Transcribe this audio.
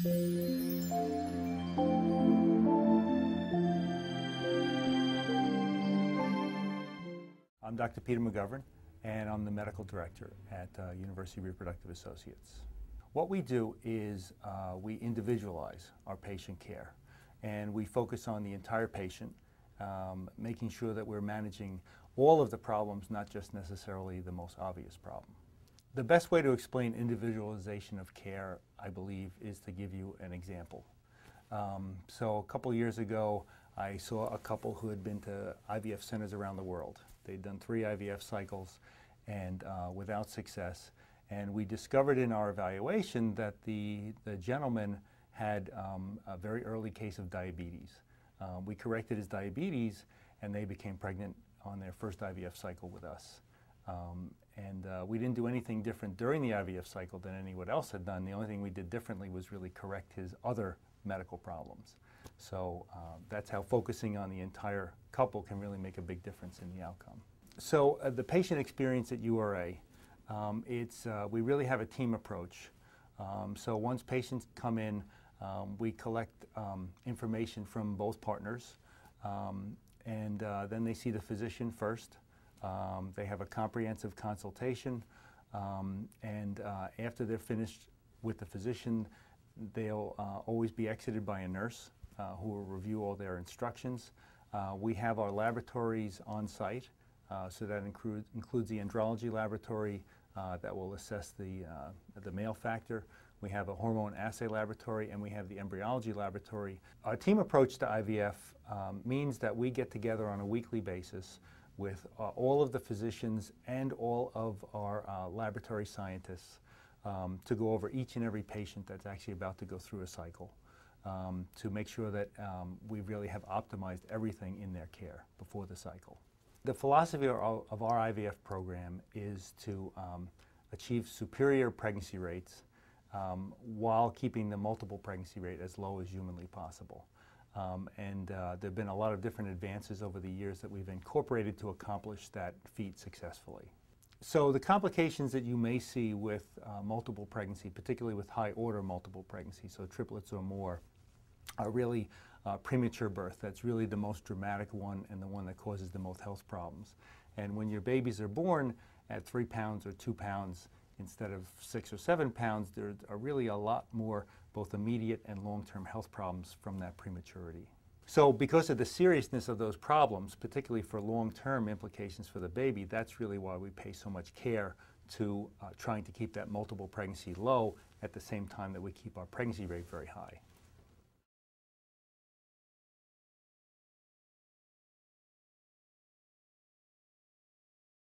I'm Dr. Peter McGovern, and I'm the medical director at uh, University Reproductive Associates. What we do is uh, we individualize our patient care, and we focus on the entire patient, um, making sure that we're managing all of the problems, not just necessarily the most obvious problem. The best way to explain individualization of care, I believe, is to give you an example. Um, so a couple years ago, I saw a couple who had been to IVF centers around the world. They'd done three IVF cycles and uh, without success. And we discovered in our evaluation that the, the gentleman had um, a very early case of diabetes. Um, we corrected his diabetes and they became pregnant on their first IVF cycle with us. Um, and uh, we didn't do anything different during the IVF cycle than anyone else had done. The only thing we did differently was really correct his other medical problems. So uh, that's how focusing on the entire couple can really make a big difference in the outcome. So uh, the patient experience at URA, um, it's, uh, we really have a team approach. Um, so once patients come in, um, we collect um, information from both partners, um, and uh, then they see the physician first. Um, they have a comprehensive consultation, and uh, after they're finished with the physician, they'll uh, always be exited by a nurse uh, who will review all their instructions. Uh, we have our laboratories on site, uh, so that include, includes the andrology laboratory uh, that will assess the, the male factor. We have a hormone assay laboratory and we have the embryology laboratory. Our team approach to IVF um, means that we get together on a weekly basis with uh, all of the physicians and all of our uh, laboratory scientists um, to go over each and every patient that's actually about to go through a cycle um, to make sure that um, we really have optimized everything in their care before the cycle. The philosophy of our IVF program is to um, achieve superior pregnancy rates um, while keeping the multiple pregnancy rate as low as humanly possible. Um, and uh, there have been a lot of different advances over the years that we've incorporated to accomplish that feat successfully. So the complications that you may see with uh, multiple pregnancy, particularly with high order multiple pregnancy, so triplets or more, are really uh, premature birth. That's really the most dramatic one and the one that causes the most health problems. And when your babies are born at three pounds or two pounds instead of six or seven pounds, there are really a lot more both immediate and long-term health problems from that prematurity. So because of the seriousness of those problems, particularly for long-term implications for the baby, that's really why we pay so much care to uh, trying to keep that multiple pregnancy low at the same time that we keep our pregnancy rate very high.